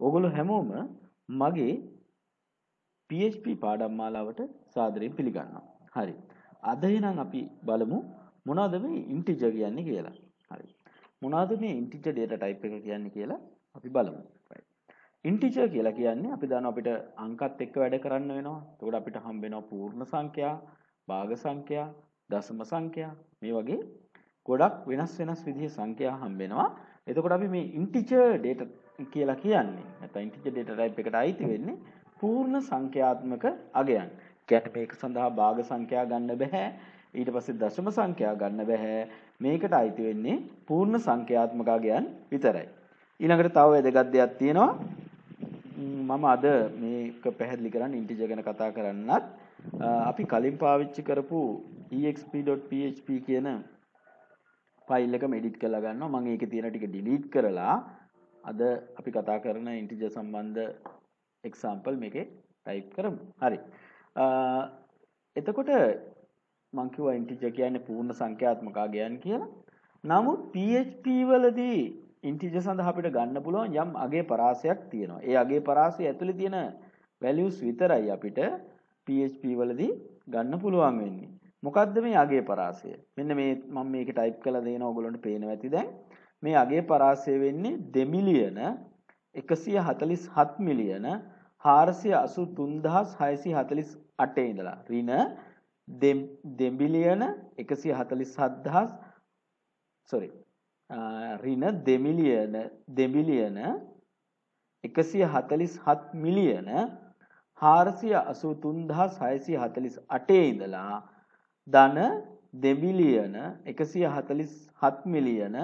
ඕගොල්ලෝ හැමෝම මගේ PHP පාඩම් මාලාවට සාදරයෙන් පිළිගන්නවා. හරි. අද එහෙනම් අපි බලමු මොනවද මේ ඉන්ටිජර් කියන්නේ කියලා. හරි. මොනවද මේ ඉන්ටිජර් data type එක කියන්නේ කියලා අපි බලමු. ඉන්ටිජර් කියලා කියන්නේ අපි දන්නවා අපිට අංකත් එක්ක වැඩ කරන්න වෙනවා. එතකොට අපිට හම්බ වෙනවා පූර්ණ සංඛ්‍යා, භාග සංඛ්‍යා, දශම සංඛ්‍යා මේ වගේ ගොඩක් වෙනස් වෙනස් විදිහේ සංඛ්‍යා හම්බ වෙනවා. එතකොට අපි මේ ඉන්ටිජර් data කියලා කියන්නේ නැත්නම් ඉන්ටිජර් data type එකට අයිති වෙන්නේ පූර්ණ සංඛ්‍යාත්මක අගයන්. කියන්නේ මේක සඳහා භාග සංඛ්‍යා ගන්න බෑ. ඊට පස්සේ දශම සංඛ්‍යා ගන්න බෑ. මේකට අයිති වෙන්නේ පූර්ණ සංඛ්‍යාත්මක අගයන් විතරයි. ඊළඟට තව වැදගත් දෙයක් තියෙනවා. මම අද මේක පැහැදිලි කරන්න ඉන්ටිජර් ගැන කතා කරන්නත් අපි කලින් පාවිච්චි කරපු exp.php කියන ෆයිල් එකම එඩිට් කරලා ගන්නවා මම ඒකේ තියෙන ටික ඩිලීට් කරලා අද අපි කතා කරන ඉන්ටිජර් සම්බන්ධ එක්සාම්පල් මේකේ ටයිප් කරමු. හරි. එතකොට මං කිව්වා ඉන්ටිජර් කියන්නේ පූර්ණ සංඛ්‍යාත්මක අගයන් කියලා. නමුත් PHP වලදී ඉන්ටිජර් සඳහා අපිට ගන්න පුළුවන් යම් අගේ පරාසයක් තියෙනවා. ඒ අගේ පරාසය ඇතුලේ තියෙන values විතරයි අපිට PHP වලදී ගන්න පුළුවන් වෙන්නේ. මොකද්ද මේ අගේ පරාසය? මෙන්න මේ මම මේක ටයිප් කරලා දෙනවා ඔයගොල්ලන්ට පේනවා ඇති දැන්. මේ අගේ පරාසය වෙන්නේ 2 මිලියන 147 මිලියන 483648 ඉඳලා. ඍණ 2 බිලියන 147000 sorry. ඍණ 2 මිලියන 2 බිලියන 147 මිලියන 483648 ඉඳලා ධන 2 බිලියන 147 මිලියන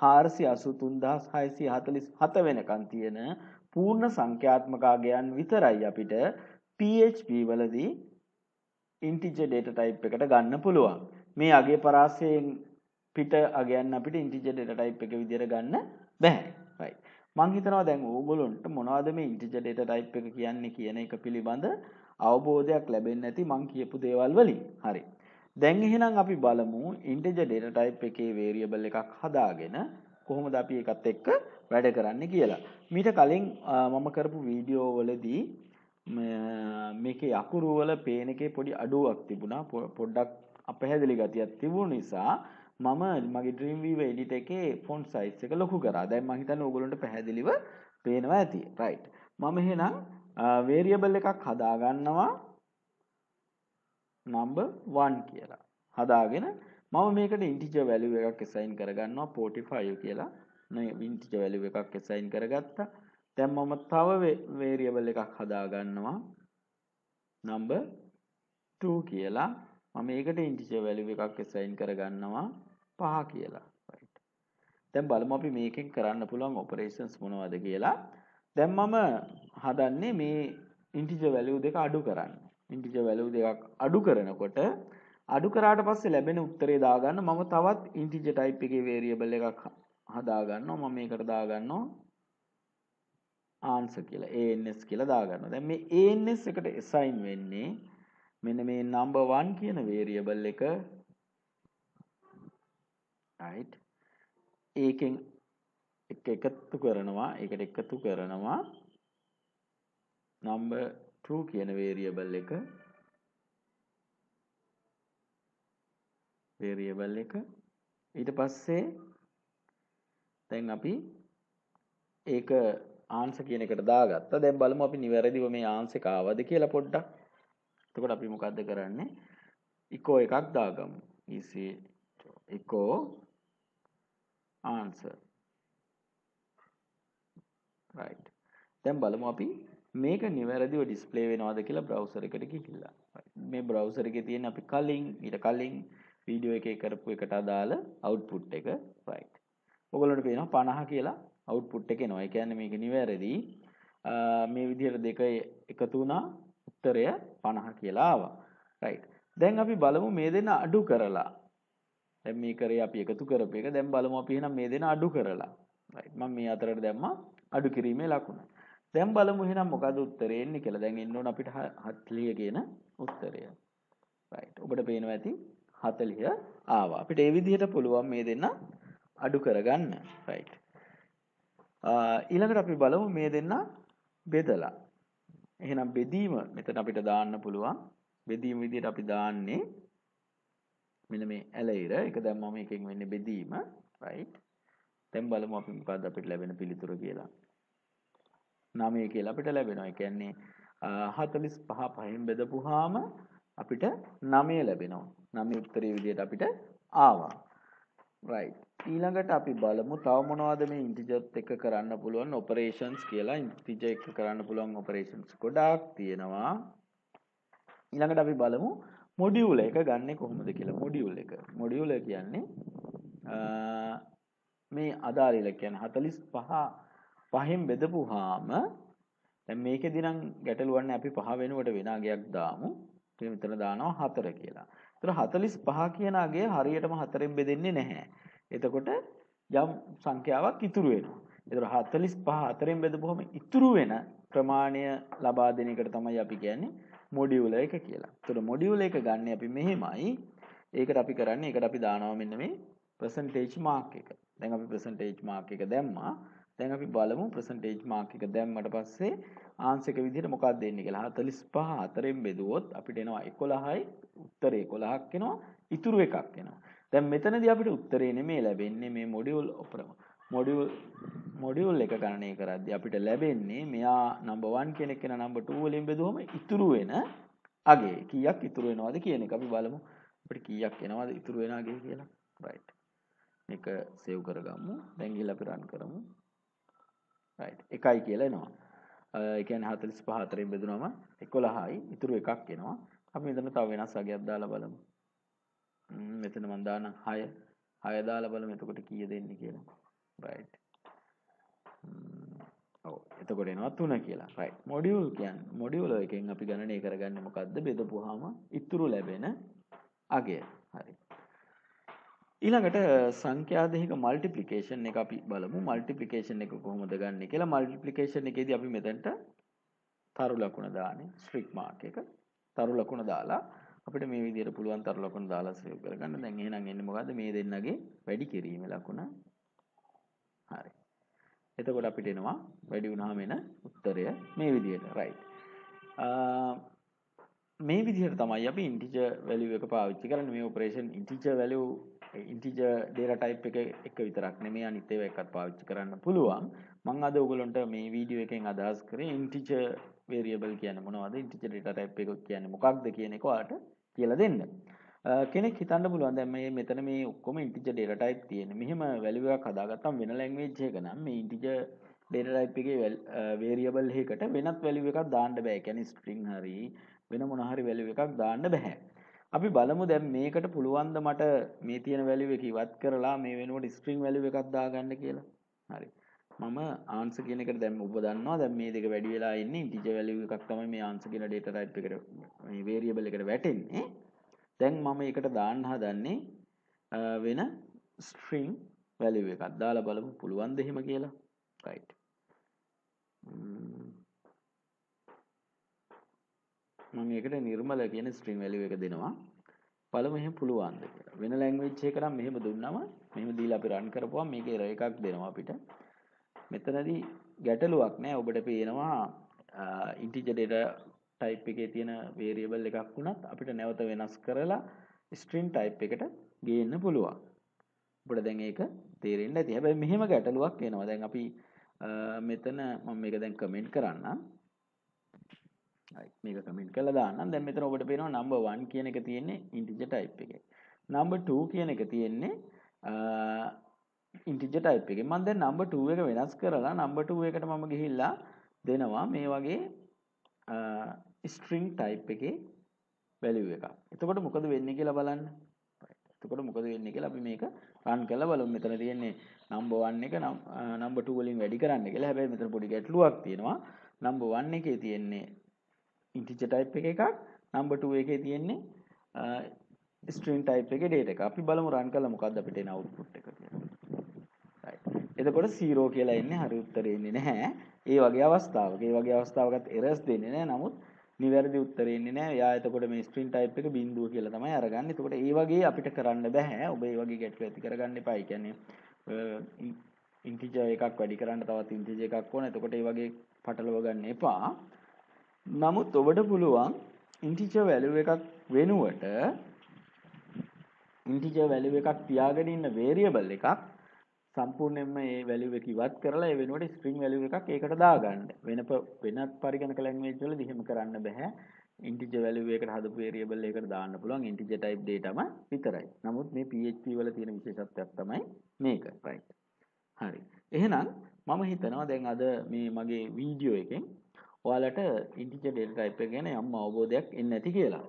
483647 වෙනකන් තියෙන පූර්ණ සංඛ්‍යාත්මක අගයන් විතරයි අපිට PHP වලදී integer data type එකට ගන්න පුළුවන්. මේ අගේ පරාසයෙන් පිට අගයන් අපිට integer data type එක විදිහට ගන්න බෑ. right. මං හිතනවා දැන් ඕගොල්ලොන්ට මොනවද මේ integer data type එක කියන්නේ කියන එක පිළිබඳ අවබෝධයක් ලැබෙන්නේ නැති මං කියපු දේවල් වලින්. හරි. දැන් එහෙනම් අපි බලමු integer data type එකේ variable එකක් හදාගෙන කොහොමද අපි ඒකත් එක්ක වැඩ කරන්නේ කියලා. මීට කලින් මම කරපු වීඩියෝ වලදී මේකේ අකුරු වල පේන එකේ පොඩි අඩුවක් තිබුණා. පොඩ්ඩක් අපැහැදිලි ගතියක් තිබුණ නිසා මම මගේ Dreamweaver edit එකේ font size එක ලොකු කරා. දැන් මම හිතන්නේ ඕගොල්ලන්ට පැහැදිලිව පේනවා ඇති. right. මම එහෙනම් variable එකක් හදා ගන්නවා number 1 කියලා. හදාගෙන මම මේකට integer value එකක් assign කරගන්නවා 45 කියලා. නේ integer value එකක් assign කරගත්තා. දැන් මම තව variable එකක් හදාගන්නවා number 2 කියලා. මම මේකට integer value එකක් assign කරගන්නවා 5 කියලා. right. දැන් බලමු අපි මේකෙන් කරන්න පුළුවන් operations මොනවද කියලා. දැන් මම හදන්නේ මේ integer value දෙක අඩු කරන්න. Integer value දෙකක් අඩු කරනකොට අඩු කරාට පස්සේ ලැබෙන උත්තරේ දාගන්න මම තවත් integer type එකේ variable එකක් හදාගන්නවා. මම මේකට දාගන්නවා answer කියලා ans කියලා දාගන්නවා. දැන් මේ ans එකට assign වෙන්නේ මෙන්න මේ number 1 කියන variable එක. Right? ඒකෙන් එක එකතු කරනවා ඒකට එකතු කරනවා. Number 2 කියන variable එක variable එක ඊට පස්සේ දැන් අපි ඒක ආන්සර් කියන එකට දාගත්තා. දැන් බලමු අපි නිවැරදිව මේ ආන්සර් එක ආවද කියලා පොඩ්ඩක්. එතකොට අපි මොකද්ද කරන්නේ? echo එකක් දාගමු. easy echo answer. right. දැන් බලමු අපි මේක නිවැරදිව ඩිස්ප්ලේ වෙනවද කියලා බ්‍රවුසර් එකට ගිහිල්ලා. මේ බ්‍රවුසර් එකේ තියෙන අපි කලින් ඊට කලින් වීඩියෝ එකේ කරපු එකට අදාළ අවුට්පුට් එක right. ඔයගොල්ලන්ට පේනවා 50 කියලා අවුට්පුට් එක එනවා. ඒ කියන්නේ මේක නිවැරදි. මේ විදිහට දෙක එකතු වුණා උත්තරය 50 කියලා ආවා. right. දැන් අපි බලමු මේ දෙන අඩු කරලා. දැන් මේ කරේ අපි එකතු කරපු එක. දැන් බලමු අපි එහෙනම් මේ දෙන අඩු කරලා. right. මම මේ අතරට දැම්මා අඩු කිරීමේ ලකුණ. දැන් බලමු එහෙනම් මොකද උත්තරේ එන්නේ කියලා. දැන් එන්න ඕන අපිට 40 කියන උත්තරය. right. ඔබට පේනවා ඇති 40 ආවා. අපිට ඒ විදිහට පුළුවන් මේ දෙන්න අඩු කරගන්න. right. ඊළඟට අපි බලමු මේ දෙන්න බෙදලා. එහෙනම් බෙදීම මෙතන අපිට දාන්න පුළුවන්. බෙදීම විදිහට අපි දාන්නේ මෙන්න මේ ඇලයිර එක දැම්මම එකෙන් වෙන්නේ බෙදීම right දැන් බලමු අපි මොකද්ද අපිට ලැබෙන පිළිතුර කියලා 9 කියලා අපිට ලැබෙනවා. ඒ කියන්නේ 45 පහෙන් බෙදපුවාම අපිට 9 ලැබෙනවා. 9 උත්තරේ විදිහට අපිට ආවා. Right. ඊළඟට අපි බලමු තව මොනවද මේ ඉන්ටිජර්ත් එක්ක කරන්න පුළුවන් ඔපරේෂන්ස් කියලා. ඉන්ටිජර් එක්ක කරන්න පුළුවන් ඔපරේෂන්ස් ගොඩාක් තියෙනවා. ඊළඟට අපි බලමු මොඩියුල එක ගන්න කොහොමද කියලා. මොඩියුල් එක. මොඩියුල කියන්නේ මේ අදාළ ඉලක්කයන් 45 පහෙන් බෙදපුවාම දැන් මේකෙදි නම් ගැටලුවන්නේ අපි පහ වෙනුවට වෙන අගයක් දාමු. ඉතින් මෙතන දානවා 4 කියලා. ඒතර 45 කියන අගය හරියටම 4ෙන් බෙදෙන්නේ නැහැ. එතකොට යම් සංඛ්‍යාවක් ඉතුරු වෙනවා. ඒතර 45 4ෙන් බෙදපුවම ඉතුරු වෙන ප්‍රමාණය ලබා දෙන එකට තමයි අපි කියන්නේ මොඩියුල එක කියලා. ඒතර මොඩියුල එක ගන්න අපි මෙහෙමයි. ඒකට අපි කරන්නේ ඒකට අපි දානවා මෙන්න මේ percentage mark එක. දැන් අපි percentage mark එක දැම්මා. දැන් අපි බලමු percentage mark එක දැම්මට පස්සේ ආන්සර් එක විදිහට මොකක්ද දෙන්නේ කියලා. 45 4ෙන් බෙදුවොත් අපිට එනවා 11යි උත්තරේ 11ක් එනවා. ඉතුරු එකක් එනවා. දැන් මෙතනදී අපිට උත්තරේ නෙමෙයි ලැබෙන්නේ මේ මොඩියුල් ඔපරම. මොඩියුල් මොඩියුල් එක ගණනය කරද්දී අපිට ලැබෙන්නේ මෙයා නම්බර් 1 කියන එක නම්බර් 2 වලින් බෙදුවම ඉතුරු වෙන අගේ කීයක් ඉතුරු වෙනවද කියන එක අපි බලමු. අපිට කීයක් එනවද ඉතුරු වෙන අගේ කියලා. right. මේක සේව් කරගමු. දැන් ගිහලා අපි රන් කරමු. Right. එකයි කියලා එනවා. ඒ කියන්නේ 45 4ෙන් බෙදුනම 11යි ඉතුරු එකක් එනවා. අපි මෙතන තව වෙනස් අගයක් දාලා බලමු. මෙතන මම දානම් 6 6 දාලා බලමු එතකොට කීය දෙන්නේ කියලා. right. ඔව් එතකොට එනවා 3 කියලා. right. මොඩියුල් කියන්නේ මොඩියුල් එකෙන් අපි ගණනය කරගන්නේ මොකද්ද? බෙදපුවාම ඉතුරු ලැබෙන අගය. හරි. ඊළඟට සංඛ්‍යා දෙකක මල්ටිප්ලිකේෂන් එක අපි බලමු. මල්ටිප්ලිකේෂන් එක කොහොමද ගන්න කියලා මල්ටිප්ලිකේෂන් එකේදී අපි මෙතනට තරු ලකුණ දාන්නේ. ස්ට්‍රික් මාක් එක. තරු ලකුණ දාලා අපිට මේ විදිහට පුළුවන් තරු ලකුණ දාලා සේව් කරගන්න. දැන් එහෙනම් එන්නේ මොකද්ද? මේ දෙන්නගේ වැඩි කිරීමේ ලකුණ. හරි. එතකොට අපිට එනවා වැඩි වුණාම එන උත්තරය මේ විදිහට රයිට් මේ විදිහට තමයි අපි ඉන්ටිජර් වැලියු එක පාවිච්චි කරන්නේ. මේ operation integer value integer data type එක එක විතරක් නෙමෙයි අනිත් ඒවා එකත් පාවිච්චි කරන්න පුළුවන් මම අද ඔයගලන්ට මේ වීඩියෝ එකෙන් අදහස් කරේ ඉන්ටිජර් වේරියබල් කියන්නේ මොනවද ඉන්ටිජර් ඩේටා ටයිප් එක කියන්නේ මොකක්ද කියන එක ඔයාලට කියලා දෙන්න කෙනෙක් හිතන්න පුළුවන් දැන් මේ මෙතන මේ ඔක්කොම ඉන්ටිජර් ඩේටා ටයිප් තියෙන මෙහෙම වැලියු එකක් හදාගත්තම වෙන ලැන්ග්වේජ් එක නම් මේ ඉන්ටිජර් ඩේටා ටයිප් එකේ වේරියබල් එකකට වෙනත් වැලියු එකක් දාන්න බෑ. ඒ කියන්නේ ස්ට්‍රින්ග් හරි වෙන මොන හරි වැලියු එකක් දාන්න බෑ. අපි බලමු දැන් මේකට පුළුවන් ද මට මේ තියෙන වැලියු එක ඉවත් කරලා මේ වෙනුවට ස්ට්‍රින්ග් වැලියු එකක් දාගන්න කියලා. හරි. මම ආන්සර් කියන එකට දැන් ඔබ දන්නවා දැන් මේ දෙක වැඩි වෙලා ඉන්නේ ඉන්ටිජර් වැලියු එකක් තමයි මේ ආන්සර් කියන ඩේටා ටයිප් එකට මේ වේරියබල් එකට වැටෙන්නේ. දැන් මම ඒකට දාන්න හදන්නේ වෙන ස්ට්‍රින්ග් වැලියු එකක් දාලා බලමු පුළුවන් ද එහෙම කියලා. right. මම ඒකට නිර්මල කියන ස්ට්‍රිං වැලියු එක දෙනවා. බලමු එහෙම පුළුවන්ද කියලා. වෙන ලැන්ග්වේජ් එකක නම් මෙහෙම දුන්නම මෙහෙම දීලා අපි රන් කරපුවම මේකේ එරර් එකක් දෙනවා අපිට. මෙතනදී ගැටලුවක් නෑ ඔබට පේනවා ඉන්ටිජර් ඩේටා ටයිප් එකේ තියෙන වේරියබල් එකක් වුණත් අපිට නැවත වෙනස් කරලා ස්ට්‍රින්ග් ටයිප් එකට ගේන්න පුළුවන්. ඔබට දැන් ඒක තේරෙන්න ඇති. හැබැයි මෙහෙම ගැටලුවක් එනවා. දැන් අපි මෙතන මම මේක දැන් කමෙන්ට් කරන්නම්. මේක කමෙන්ට් කරලා දාන්නම්. දැන් මෙතන ඔබට පේනවා number 1 කියන එක තියෙන්නේ integer type එකේ. number 2 කියන එක තියෙන්නේ integer type එකේ. මම දැන් number 2 එක වෙනස් කරලා number 2 එකට මම ගිහිල්ලා දෙනවා මේ වගේ string type එකේ value එකක්. එතකොට මොකද වෙන්නේ කියලා බලන්න. එතකොට මොකද වෙන්නේ කියලා අපි මේක රන් කරලා බලමු. මෙතන තියෙන්නේ number 1 එක number 2 වලින් වැඩි කරන්න කියලා. හැබැයි මෙතන පොඩි ගැටලුවක් තියෙනවා. number 1 එකේ තියෙන්නේ ඉන්ටිජර් ටයිප් එක එකක් නම්බර් 2 එකේ තියෙන්නේ ස්ට්‍රින්ග් ටයිප් එකේ ඩේටා එක. අපි බලමු රන් කළා මොකද්ද අපිට එන අවුට්පුට් එක කියලා. right. එතකොට 0 කියලා එන්නේ හරි උත්තරේ එන්නේ නැහැ. ඒ වගේ අවස්ථාවක. ඒ වගේ අවස්ථාවකත් එරර්ස් දෙන්නේ නැහැ. නමුත් නිවැරදි උත්තරේ එන්නේ නැහැ. එයා එතකොට මේ ස්ට්‍රින්ග් ටයිප් එක බිඳුව කියලා තමයි අරගන්නේ. එතකොට ඒ වගේ අපිට කරන්න බෑ. ඔබ ඒ වගේ ගැටලු ඇති කරගන්න එපා. ඒ කියන්නේ ඉන්ටිජර් එකක් වැඩි කරන්න තවත් ඉන්ටිජර් එකක් ඕන. එතකොට ඒ වගේ පටලව ගන්න එපා. නමුත් ඔබට පුළුවන් ඉන්ටිජර් වැලියු එකක් වෙනුවට ඉන්ටිජර් වැලියු එකක් තියාගෙන ඉන්න වේරියබල් එකක් සම්පූර්ණයෙන්ම ඒ වැලියු එක ඉවත් කරලා ඒ වෙනුවට ස්ට්‍රිං වැලියු එකක් ඒකට දාගන්න. වෙන වෙනත් පරිගණක ලැන්ග්වේජ් වල එහෙම කරන්න බෑ. ඉන්ටිජර් වැලියු එකකට හදපු වේරියබල් එකකට දාන්න පුළුවන් ඉන්ටිජර් ටයිප් ඩේටාම විතරයි. නමුත් මේ PHP වල තියෙන විශේෂත්වයක් තමයි මේක. right. හරි. එහෙනම් මම හිතනවා දැන් අද මේ මගේ වීඩියෝ එකෙන් ඔයාලට ඉන්ටිජර් ඩේටා ටයිප් එක ගැන යම් අවබෝධයක් එන්න ඇති කියලා.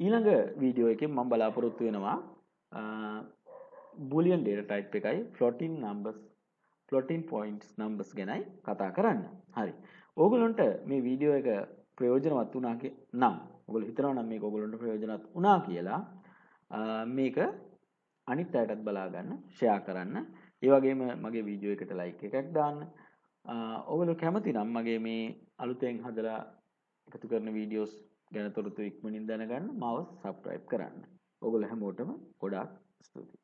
ඊළඟ වීඩියෝ එකෙන් මම බලාපොරොත්තු වෙනවා බූලියන් ඩේටා ටයිප් එකයි floating numbers floating points numbers ගැනයි කතා කරන්න. හරි. ඕගොල්ලන්ට මේ වීඩියෝ එක ප්‍රයෝජනවත් වුණා නම් ඔයගොල්ලෝ හිතනවා නම් මේක ඔයගොල්ලන්ට ප්‍රයෝජනවත් වුණා කියලා මේක අනිත් අයටත් බලා ගන්න ෂෙයා කරන්න ඒ වගේම මගේ වීඩියෝ එකට ලයික් එකක් දාන්න ඔයගොල්ලෝ කැමති නම් මගේ මේ අලුතෙන් හදලා එකතු කරන වීඩියෝස් ගැන තොරතුරු ඉක්මනින් දැනගන්න මාව සබ්ස්ක්‍රයිබ් කරන්න. ඔයගොල්ලෝ හැමෝටම ගොඩාක් ස්තුතියි